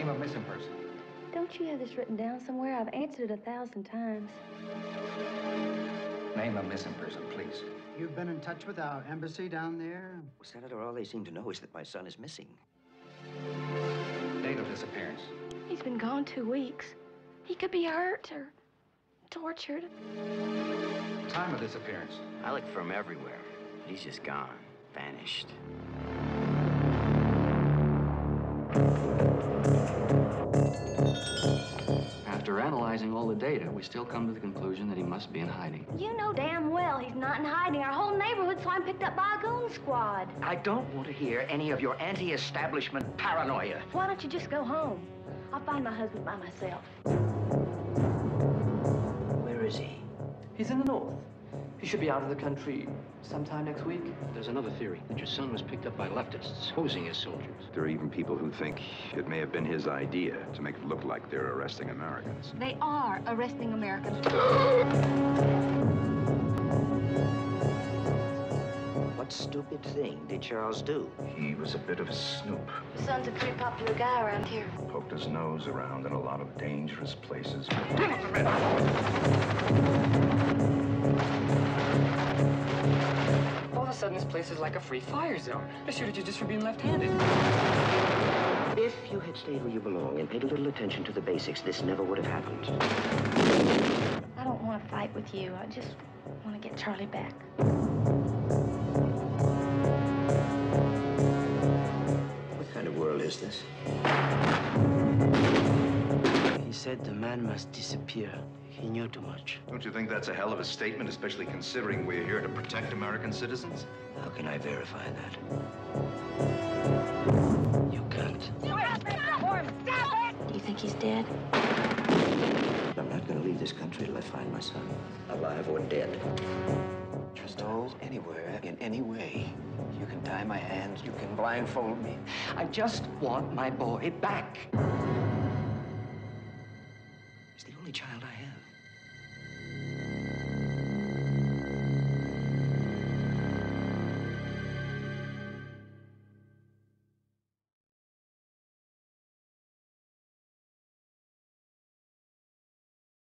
Name of missing person. Don't you have this written down somewhere? I've answered it a thousand times. Name of missing person, please. You've been in touch with our embassy down there? Well, Senator, all they seem to know is that my son is missing. Date of disappearance. He's been gone two weeks. He could be hurt or tortured. Time of disappearance. I looked for him everywhere. He's just gone, vanished. Analyzing all the data, we still come to the conclusion that he must be in hiding. You know damn well he's not in hiding. Our whole neighborhood saw him picked up by a goon squad. I don't want to hear any of your anti-establishment paranoia. Why don't you just go home? I'll find my husband by myself. Where is he? He's in the north. He should be out of the country sometime next week. There's another theory that your son was picked up by leftists posing as soldiers. There are even people who think it may have been his idea to make it look like they're arresting Americans. They are arresting Americans. What stupid thing did Charles do? He was a bit of a snoop. Your son's a pretty popular guy around here. Poked his nose around in a lot of dangerous places. Place is like a free fire zone. They shoot at you just for being left-handed. If you had stayed where you belong and paid a little attention to the basics, this never would have happened. I don't want to fight with you. I just want to get Charlie back. What kind of world is this? He said the man must disappear. He knew too much. Don't you think that's a hell of a statement, especially considering we're here to protect American citizens? How can I verify that? You can't. Do it! Stop him! Stop it! Do you think he's dead? I'm not going to leave this country till I find my son, alive or dead. Trust go anywhere, in any way. You can tie my hands, you can blindfold me. I just want my boy back child I have.